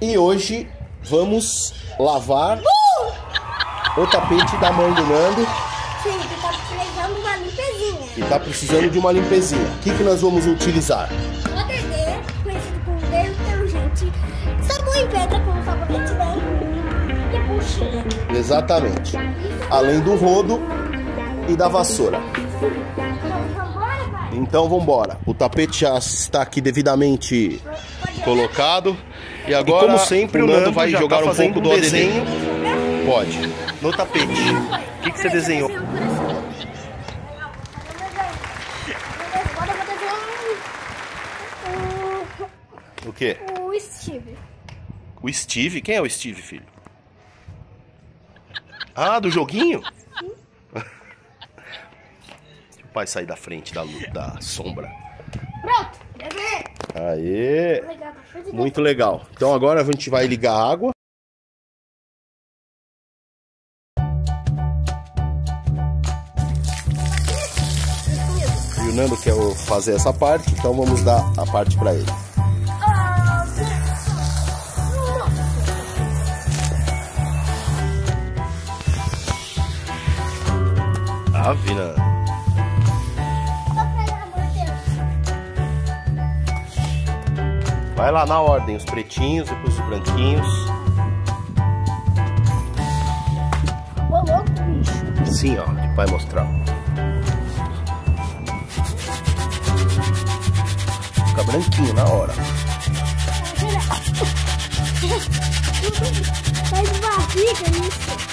E hoje vamos lavar o tapete da mãe do Nando, Sim, que tá precisando de uma limpezinha. que tá precisando de uma limpezinha. O que, que nós vamos utilizar? O DD, conhecido como detergente, sabão em pedra com sabonete branco e a buchinha. Exatamente. Além do rodo e da vassoura. Então, vambora, pai? Então vamos embora. O tapete já está aqui devidamente colocado. E agora, como sempre, o o Nando Nando vai jogar tá um pouco um do desenho. desenho. Pode. No tapete. O que, que você desenhou? O quê? o, Steve. O Steve? Quem é o Steve, filho? Ah, do joguinho? Deixa o pai sair da frente da, da sombra. Pronto, desenhei. Aê! Muito legal. Então agora a gente vai ligar a água. E o Nando quer fazer essa parte, então vamos dar a parte para ele. Ah, Vai lá na ordem, os pretinhos, depois os branquinhos. Ô, louco, bicho. Sim, ó, vai mostrar. Fica branquinho na hora. Faz barriga nisso.